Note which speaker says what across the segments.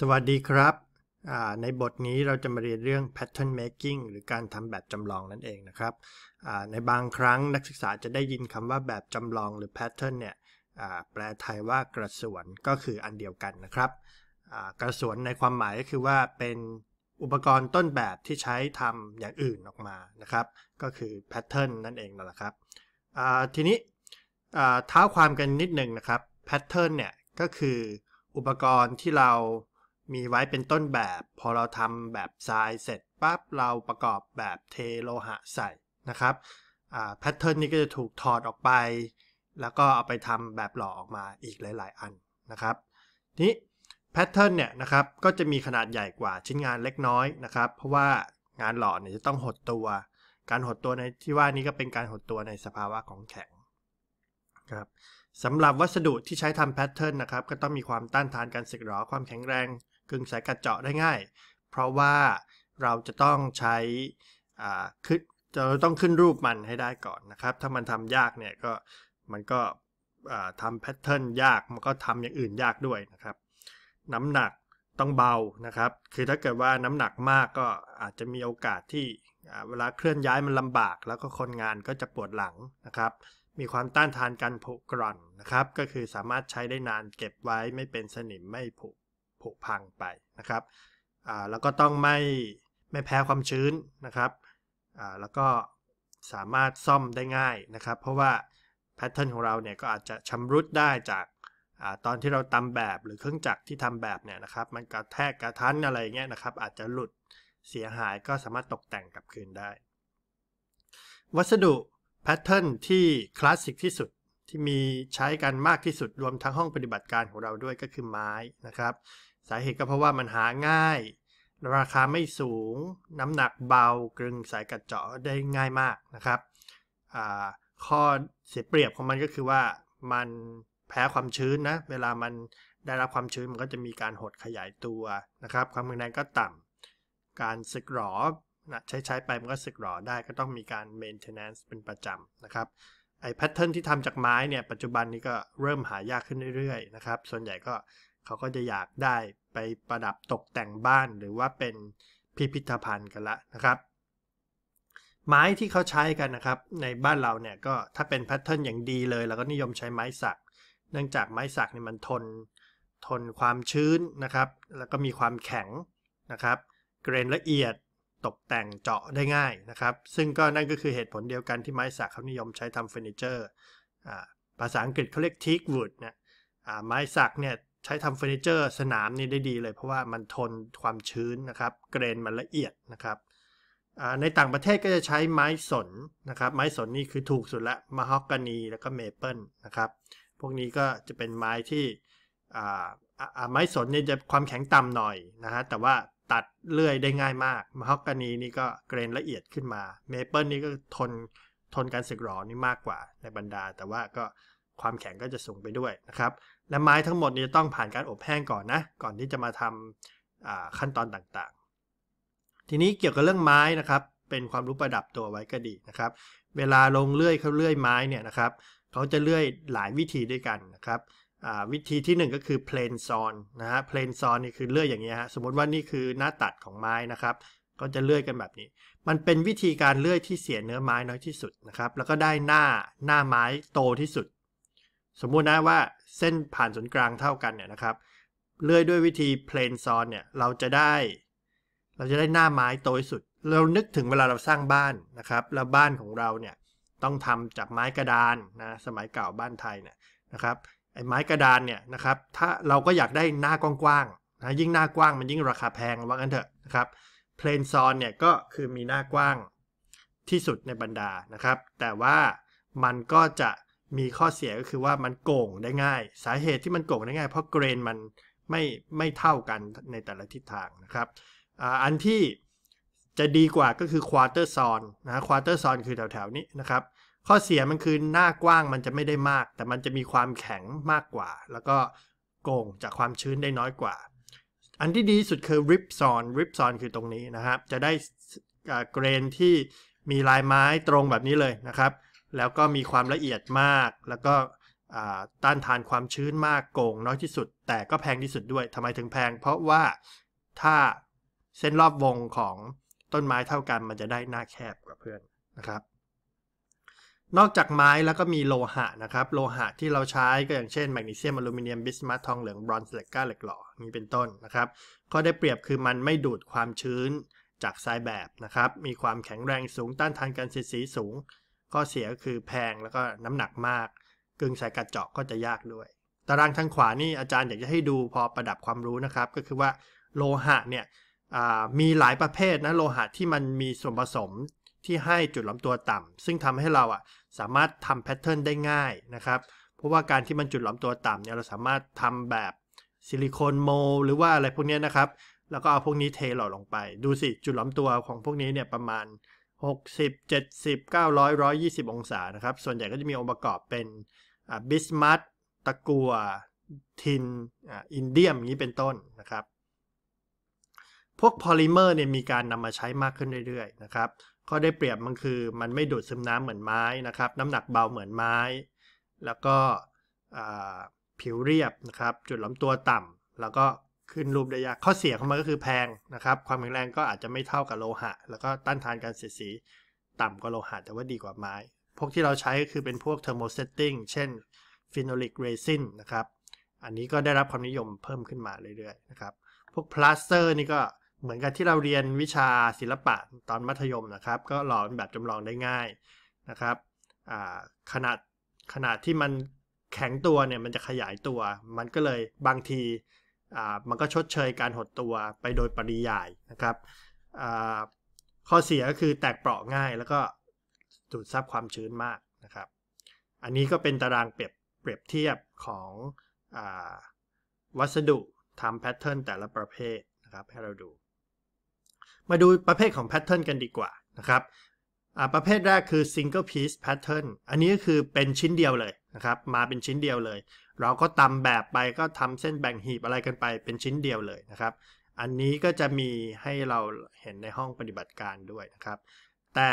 Speaker 1: สวัสดีครับ ในบทนี้เราจะมาเรียนเรื่อง pattern making หรือการทำแบบจำลองนั่นเองนะครับในบางครั้งนักศึกษาจะได้ยินคำว่าแบบจำลองหรือ pattern เนี่ยแปลไทยว่ากระสวนก็คืออันเดียวกันนะครับ กระสวนในความหมายก็คือว่าเป็นอุปกรณ์ต้นแบบที่ใช้ทำอย่างอื่นออกมานะครับ ก็คือ pattern นั่นเองนั่นแหละครับทีนี้เท้าความกันนิดหนึ่งนะครับ pattern เนี่ยก็คืออุปกรณ์ที่เรา มีไว้เป็นต้นแบบ พอเราทำแบบทรายเสร็จปั๊บเราประกอบแบบเทโลหะใส่นะครับแพทเทิร์นนี้ก็จะถูกถอดออกไป แล้วก็เอาไปทำแบบหล่อออกมาอีกหลาย ๆ อันนะครับนี้แพทเทิร์นเนี่ยนะครับก็จะมีขนาดใหญ่กว่าชิ้นงานเล็กน้อยนะครับ เพราะว่างานหล่อเนี่ยจะต้องหดตัว การหดตัวในที่ว่านี้ก็เป็นการหดตัวในสภาวะของแข็งครับสำหรับวัสดุที่ใช้ทำแพทเทิร์นนะครับก็ต้องมีความต้านทานการสึกหรอความแข็งแรง กึ่งสายกัดเจาะได้ง่าย เพราะว่าเราจะต้องใช้ขึ้นจะต้องขึ้นรูปมันให้ได้ก่อนนะครับ ถ้ามันทำยากเนี่ยก็มันก็ทำแพทเทิร์นยาก มันก็ทำอย่างอื่นยากด้วยนะครับ น้ำหนักต้องเบานะครับ คือถ้าเกิดว่าน้ำหนักมากก็อาจจะมีโอกาสที่เวลาเคลื่อนย้ายมันลำบาก แล้วก็คนงานก็จะปวดหลังนะครับ มีความต้านทานการผุกร่อนนะครับ ก็คือสามารถใช้ได้นานเก็บไว้ไม่เป็นสนิมไม่ผุ ผุพังไปนะครับแล้วก็ต้องไม่ไม่แพ้ความชื้นนะครับแล้วก็สามารถซ่อมได้ง่ายนะครับ เพราะว่าแพทเทิร์นของเราเนี่ยก็อาจจะชำรุดได้จากอตอนที่เราตำแบบหรือเครื่องจักรที่ทำแบบเนี่ยนะครับ มันกระแทกกระทันอะไรเงี้ยนะครับ อาจจะหลุดเสียหายก็สามารถตกแต่งกลับคืนได้ วัสดุแพทเทิร์นที่คลาสสิกที่สุดที่มีใช้กันมากที่สุดรวมทั้งห้องปฏิบัติการของเราด้วยก็คือไม้นะครับ สาเหตุก็เพราะว่ามันหาง่าย ราคาไม่สูง น้ำหนักเบากรึงสายกระเจาะได้ง่ายมากนะครับข้อเสียเปรียบของมันก็คือว่ามันแพ้ความชื้นนะเวลามันได้รับความชื้นมันก็จะมีการหดขยายตัวนะครับ ความแข็งแรงก็ต่การสึกหรอนะใช้ใช้ไปมันก็สึกหรอได้ก็ต้องมีการ maintenance เป็นประจำนะครับไอ้ pattern ที่ทำจากไม้เนี่ยปัจจุบันนี้ก็เริ่มหายากขึ้นเรื่อยๆนะครับ ส่วนใหญ่ก็ เขาก็จะอยากได้ไปประดับตกแต่งบ้านหรือว่าเป็นพิพิธภัณฑ์กันละนะครับ ไม้ที่เขาใช้กันนะครับ ในบ้านเราเนี่ยก็ถ้าเป็น pattern อย่างดีเลยเราก็นิยมใช้ไม้สัก เนื่องจากไม้สักนี่มันทนทนความชื้นนะครับ แล้วก็มีความแข็งนะครับ grain ละเอียดตกแต่งเจาะได้ง่ายนะครับ ซึ่งก็นั่นก็คือเหตุผลเดียวกันที่ไม้สักเขานิยมใช้ทำเฟอร์นิเจอร์ภาษาอังกฤษเขาเรียก teak wood เนี่ยไม้สักเนี่ย ใช้ทำเฟอร์นิเจอร์สนามนี่ได้ดีเลย เพราะว่ามันทนความชื้นนะครับ grain มันละเอียดนะครับในต่างประเทศก็จะใช้ไม้สนนะครับ ไม้สนนี่คือถูกสุดละมาฮอกกานีแล้วก็เมเปิลนะครับ พวกนี้ก็จะเป็นไม้ที่ไม้สนเนี่ยจะความแข็งต่ำหน่อยนะฮะแต่ว่าตัดเลื่อยได้ง่ายมากมาฮอกกานีนี่ก็เกรนละเอียดขึ้นมาเมเปิลนี่ก็ทนทนการสึกหรอนี่มากกว่าในบรรดา แต่ว่าก็ ความแข็งก็จะสูงไปด้วยนะครับ และไม้ทั้งหมดนี้ต้องผ่านการอบแห้งก่อนนะ ก่อนที่จะมาทำขั้นตอนต่างๆ ทีนี้เกี่ยวกับเรื่องไม้นะครับ เป็นความรู้ประดับตัวไว้ก็ดีนะครับ เวลาลงเลื่อยเขาเลื่อยไม้เนี่ยนะครับ เขาจะเลื่อยหลายวิธีด้วยกันนะครับวิธีที่ 1 ก็คือ plain sawn นะฮะ plain sawn นี่คือเลื่อยอย่างนี้ยฮะสมมติว่านี่คือหน้าตัดของไม้นะครับก็จะเลื่อยกันแบบนี้ มันเป็นวิธีการเลื่อยที่เสียเนื้อไม้น้อยที่สุดนะครับ แล้วก็ได้หน้าหน้าไม้โตที่สุด สมมุตินะว่าเส้นผ่านศูนย์กลางเท่ากันเนี่ยนะครับ เลื่อยด้วยวิธี plane sawn เนี่ยเราจะได้ เราจะได้หน้าไม้โตที่สุด เรานึกถึงเวลาเราสร้างบ้านนะครับ แล้วบ้านของเราเนี่ยต้องทำจากไม้กระดานนะสมัยเก่าบ้านไทยเนี่ยนะครับไอ้ไม้กระดานเนี่ยนะครับถ้าเราก็อยากได้หน้ากว้างๆนะยิ่งหน้ากว้างมันยิ่งราคาแพงว่ากันเถอะนะครับ plane sawn เนี่ยก็คือมีหน้ากว้างที่สุดในบรรดานะครับ แต่ว่ามันก็จะ มีข้อเสียก็คือว่ามันโก่งได้ง่าย สาเหตุที่มันโก่งได้ง่าย เพราะเกรนมันไม่ไม่เท่ากันในแต่ละทิศทางนะครับอันที่จะดีกว่าก็คือ quarter sawn นะ quarter sawn คือแถวๆนี้นะครับ ข้อเสียมันคือหน้ากว้างมันจะไม่ได้มาก แต่มันจะมีความแข็งมากกว่า แล้วก็โก่งจากความชื้นได้น้อยกว่า อันที่ดีสุดคือ rift sawn rift sawn คือตรงนี้นะครับ จะได้ grain ที่มีลายไม้ตรงแบบนี้เลยนะครับ แล้วก็มีความละเอียดมาก แล้วก็ต้านทานความชื้นมากโกงน้อยที่สุด แต่ก็แพงที่สุดด้วยทำไมถึงแพง เพราะว่าถ้าเส้นรอบวงของต้นไม้เท่ากันมันจะได้หน้าแคบกว่าเพื่อนนะครับ นอกจากไม้แล้วก็มีโลหะนะครับ โลหะที่เราใช้ก็อย่างเช่นแมกนีเซียมอลูมิเนียมบิสมัททองเหลืองบรอนซ์เหล็กก้าเหล็กหล่อนี้เป็นต้นนะครับก็ได้เปรียบคือมันไม่ดูดความชื้นจากทรายแบบนะครับ มีความแข็งแรงสูงต้านทานการเสียดสีสูง ข้อเสียก็คือแพงแล้วก็น้ำหนักมาก กึ่งใส่กระเจาะก็จะยากด้วย ตารางทางขวานี่อาจารย์อยากจะให้ดูพอประดับความรู้นะครับ ก็คือว่าโลหะเนี่ยมีหลายประเภทนะโลหะที่มันมีส่วนผสมที่ให้จุดลำตัวต่ำซึ่งทำให้เราอะสามารถทำแพทเทิร์นได้ง่ายนะครับ เพราะว่าการที่มันจุดลำตัวต่ำเนี่ยเราสามารถทำแบบซิลิโคนโมหรือว่าอะไรพวกนี้นะครับ แล้วก็เอาพวกนี้เทหล่อลงไป ดูสิจุดลำตัวของพวกนี้เนี่ยประมาณ 60 70 900 120 องศานะครับ ส่วนใหญ่ก็จะมีองค์ประกอบเป็นบิสมัตตะกัวทินอินเดียมนี้เป็นต้นนะครับ พวกพอลิเมอร์เนี่ยมีการนำมาใช้มากขึ้นเรื่อยๆนะครับข้อได้เปรียบมันคือมันไม่ดูดซึมน้ำเหมือนไม้นะครับ น้ำหนักเบาเหมือนไม้ แล้วก็ผิวเรียบนะครับ จุดลำตัวต่ำแล้วก็ ขึ้นรูปได้ยากข้อเสียของมันก็คือแพงนะครับ ความแข็งแรงก็อาจจะไม่เท่ากับโลหะ แล้วก็ต้านทานการเสียดสีต่ำกว่าโลหะแต่ว่าดีกว่าไม้ พวกที่เราใช้ก็คือเป็นพวก thermosetting เช่น phenolic resin นะครับ อันนี้ก็ได้รับความนิยมเพิ่มขึ้นมาเรื่อยๆนะครับ พวกพลาสเตอร์นี่ก็เหมือนกับที่เราเรียนวิชาศิลปะตอนมัธยมนะครับ ก็หล่อเป็นแบบจำลองได้ง่ายนะครับขนาดขนาดที่มันแข็งตัวเนี่ยมันจะขยายตัว มันก็เลยบางที มันก็ชดเชยการหดตัวไปโดยปริยายนะครับข้อเสียก็คือแตกเปราะง่ายแล้วก็ดูดซับความชื้นมากนะครับ อันนี้ก็เป็นตารางเปรียบเปรียบเทียบของอวัสดุทำแพทเทิร์นแต่ละประเภทนะครับให้เราดู มาดูประเภทของแพทเทิร์นกันดีกว่านะครับประเภทแรกคือ single piece pattern อันนี้ก็คือเป็นชิ้นเดียวเลยนะครับ มาเป็นชิ้นเดียวเลย เราก็ตำแบบไปก็ทำเส้นแบ่งหีบอะไรกันไปเป็นชิ้นเดียวเลยนะครับ อันนี้ก็จะมีให้เราเห็นในห้องปฏิบัติการด้วยนะครับ แต่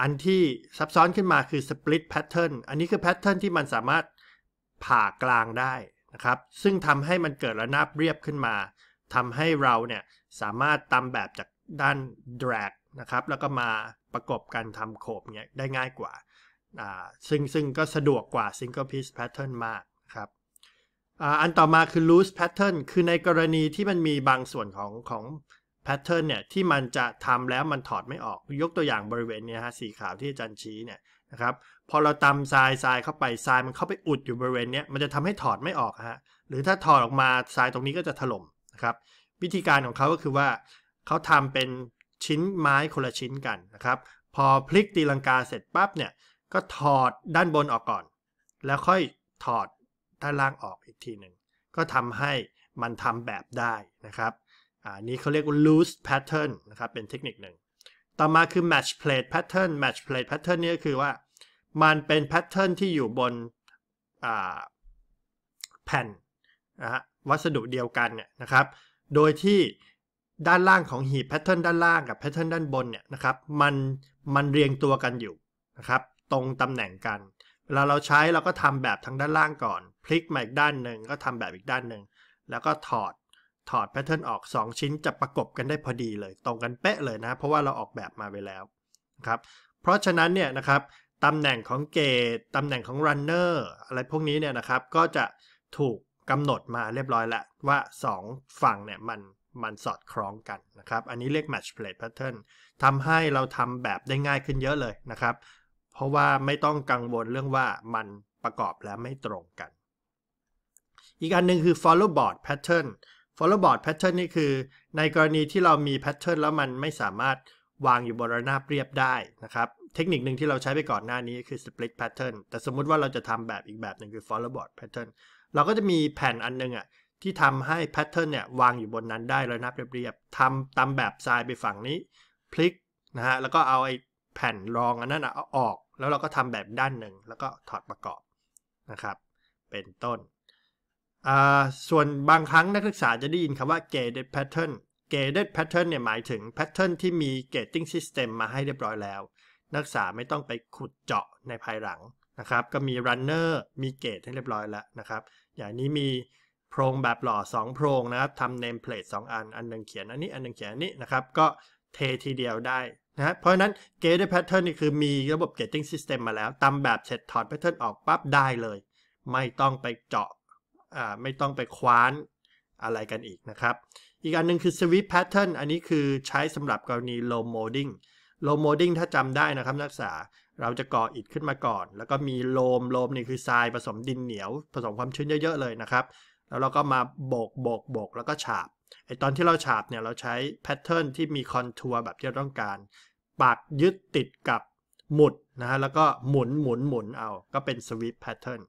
Speaker 1: อันที่ซับซ้อนขึ้นมาคือ split pattern อันนี้คือแพทเทิร์นที่มันสามารถผ่ากลางได้นะครับ ซึ่งทำให้มันเกิดระนาบเรียบขึ้นมาทำให้เราเนี่ยสามารถตำแบบจากด้าน drag นะครับ แล้วก็มาประกบกันทำโขบเนี่ยได้ง่ายกว่า ซึ่งซึ่งก็สะดวกกว่า single piece pattern มาก ครับอันต่อมาคือ loose pattern คือในกรณีที่มันมีบางส่วนของของ pattern เนี่ยที่มันจะทำแล้วมันถอดไม่ออก ยกตัวอย่างบริเวณนี้ฮะสีขาวที่อาจารย์ชี้เนี่ยนะครับพอเราตำทรายทรายเข้าไปทรายมันเข้าไปอุดอยู่บริเวณนี้มันจะทำให้ถอดไม่ออกฮะหรือถ้าถอดออกมาทรายตรงนี้ก็จะถล่มนะครับวิธีการของเขาก็คือว่าเขาทำเป็นชิ้นไม้คนละชิ้นกันนะครับพอพลิกตีลังกาเสร็จปั๊บเนี่ยก็ถอดด้านบนออกก่อน แล้วค่อยถอด ด้านล่างออกอีกทีหนึ่ง ก็ทำให้มันทำแบบได้นะครับอันนี้เขาเรียกว่า loose pattern นะครับ เป็นเทคนิคหนึ่ง ต่อมาคือ match plate pattern match plate pattern นี่ก็คือว่า มันเป็น pattern ที่อยู่บนแผ่นนะฮะวัสดุเดียวกันเนี่ยนะครับ โดยที่ด้านล่างของหีบ pattern ด้านล่างกับ pattern ด้านบนเนี่ยนะครับ มันมันเรียงตัวกันอยู่นะครับ ตรงตำแหน่งกัน เวลาเราใช้เราก็ทำแบบทางด้านล่างก่อน พลิกมาอีกด้านหนึ่งก็ทำแบบอีกด้านหนึ่ง แล้วก็ถอดถอด pattern ออก 2 ชิ้นจะประกบกันได้พอดีเลย ตรงกันเป๊ะเลยนะ เพราะว่าเราออกแบบมาไว้แล้วนะครับเพราะฉะนั้นเนี่ยนะครับตำแหน่งของเกตตำแหน่งของรันเนอร์อะไรพวกนี้เนี่ยนะครับก็จะถูกกำหนดมาเรียบร้อยแล้วว่า 2 ฝั่งเนี่ยมันมันสอดคล้องกันนะครับ อันนี้เรียก match plate pattern ทำให้เราทำแบบได้ง่ายขึ้นเยอะเลยนะครับ เพราะว่าไม่ต้องกังวลเรื่องว่ามันประกอบแล้วไม่ตรงกัน อีกอันหนึ่งคือ follow board pattern follow board pattern นี่คือ ในกรณีที่เรามี pattern แล้วมันไม่สามารถวางอยู่บนระนาบเรียบได้นะครับ เทคนิคหนึ่งที่เราใช้ไปก่อนหน้านี้คือ split pattern แต่สมมุติว่าเราจะทำแบบอีกแบบหนึ่งคือ follow board pattern เราก็จะมีแผ่นอันนึงอะที่ทำให้แพทเทิร์นเนี่ยวางอยู่บนนั้นได้แล้วนับเรียบๆทำตามแบบทรายไปฝั่งนี้พลิกนะฮะแล้วก็เอาไอ้ แผ่นรองอันนั้นเอาออก แล้วเราก็ทำแบบด้านหนึ่งแล้วก็ถอดประกอบนะครับ เป็นต้น ส่วนบางครั้งนักศึกษาจะได้ยินคำว่า gated pattern gated pattern เนี่ยหมายถึงแพทเทิร์นที่มี gating system มาให้เรียบร้อยแล้ว นักศึกษาไม่ต้องไปขุดเจาะในภายหลังนะครับ ก็มี runner มีเกตให้เรียบร้อยแล้วนะครับ อย่างนี้มีโพรงแบบหล่อ 2 โพรงนะครับทำ name plate 2 อัน อันหนึ่งเขียนอันนี้ อันหนึ่งเขียนอันนี้นะครับ ก็เททีเดียวได้ นะเพราะฉะนั้น gate ด้วย pattern นี่คือมีระบบ gating system มาแล้วตามแบบเสร็จถอด pattern ออกปั๊บได้เลย ไม่ต้องไปเจาะอ่าไม่ต้องไปคว้านอะไรกันอีกนะครับ อีกอันหนึ่งคือ sweep pattern อันนี้คือใช้สำหรับกรณี loam molding loam molding ถ้าจำได้นะครับนักศึกษาเราจะก่ออิฐขึ้นมาก่อน แล้วก็มี loam loam นี่คือทรายผสมดินเหนียว ผสมความชื้นเยอะๆเลยนะครับ แล้วเราก็มาโบกโบกโบกแล้วก็ฉาบไอตอนที่เราฉาบเนี่ยเราใช้ pattern ที่มี contour แบบที่เราต้องการ ปักยึดติดกับหมุดนะฮะแล้วก็หมุนหมุนหมุนเอา ก็เป็น sweep pattern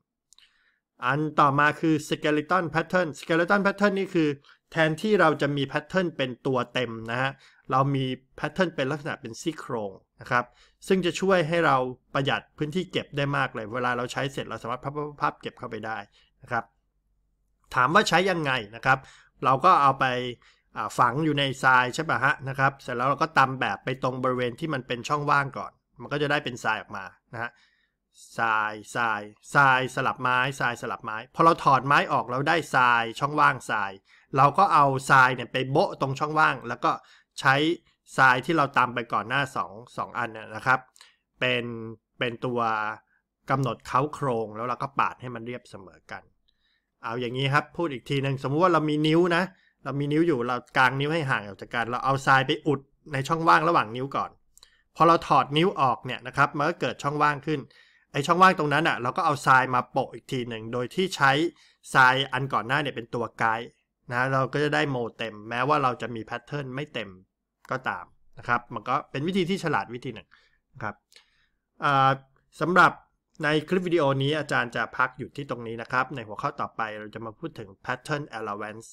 Speaker 1: อันต่อมาคือ skeleton pattern skeleton pattern นี่คือ แทนที่เราจะมี pattern เป็นตัวเต็มนะฮะ เรามี pattern เป็นลักษณะเป็นซี่โครงนะครับ ซึ่งจะช่วยให้เราประหยัดพื้นที่เก็บได้มากเลย เวลาเราใช้เสร็จเราสามารถพับพับเก็บเข้าไปได้นะครับ ถามว่าใช้ยังไงนะครับ เราก็เอาไป ฝังอยู่ในทรายใช่ป่ะฮะนะครับเสร็จแล้วเราก็ตำแบบไปตรงบริเวณที่มันเป็นช่องว่างก่อน มันก็จะได้เป็นทรายออกมานะฮะทรายทรายทรายสลับไม้ทรายสลับไม้พอเราถอดไม้ออกเราได้ทรายช่องว่างทราย เราก็เอาทรายเนี่ยไปโบะตรงช่องว่าง แล้วก็ใช้ทรายที่เราตำไปก่อนหน้า2 2อันเนี่ยนะครับ เป็นเป็นตัวกำหนดเค้าโครงแล้วเราก็ปาดให้มันเรียบเสมอกัน เอาอย่างนี้ครับพูดอีกทีหนึ่งสมมุติว่าเรามีนิ้วนะ เรามีนิ้วอยู่เรากางนิ้วให้ห่างออกจากกัน เราเอาทรายไปอุดในช่องว่างระหว่างนิ้วก่อน พอเราถอดนิ้วออกเนี่ยนะครับมันก็เกิดช่องว่างขึ้นไอช่องว่างตรงนั้นอะเราก็เอาทรายมาโปะอีกทีหนึ่งโดยที่ใช้ทรายอันก่อนหน้าเนี่ยเป็นตัวไกด์นะเราก็จะได้โมเต็ม แม้ว่าเราจะมีแพทเทิร์นไม่เต็มก็ตามนะครับมันก็เป็นวิธีที่ฉลาดวิธีหนึ่งนะครับสำหรับในคลิปวิดีโอนี้อาจารย์จะพักอยู่ที่ตรงนี้นะครับ ในหัวข้อต่อไปเราจะมาพูดถึง pattern allowance